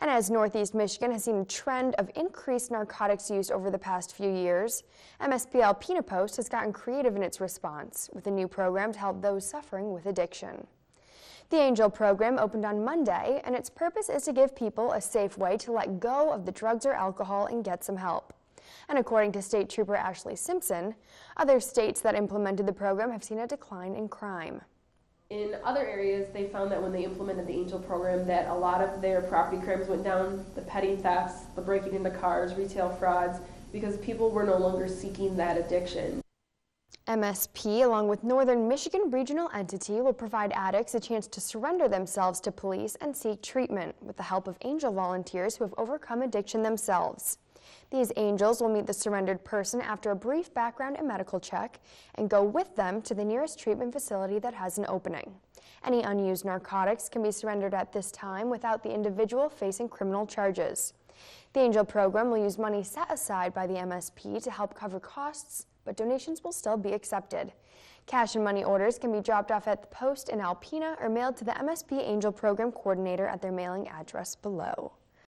And as Northeast Michigan has seen a trend of increased narcotics use over the past few years, MSP Alpena Post has gotten creative in its response with a new program to help those suffering with addiction. The Angel program opened on Monday, and its purpose is to give people a safe way to let go of the drugs or alcohol and get some help. And according to State Trooper Ashley Simpson, other states that implemented the program have seen a decline in crime. In other areas, they found that when they implemented the Angel program, that a lot of their property crimes went down, the petty thefts, the breaking into cars, retail frauds, because people were no longer seeking that addiction. MSP, along with Northern Michigan Regional Entity, will provide addicts a chance to surrender themselves to police and seek treatment with the help of angel volunteers who have overcome addiction themselves. These angels will meet the surrendered person after a brief background and medical check and go with them to the nearest treatment facility that has an opening. Any unused narcotics can be surrendered at this time without the individual facing criminal charges. The Angel program will use money set aside by the MSP to help cover costs, but donations will still be accepted. Cash and money orders can be dropped off at the post in Alpena or mailed to the MSP Angel Program Coordinator at their mailing address below.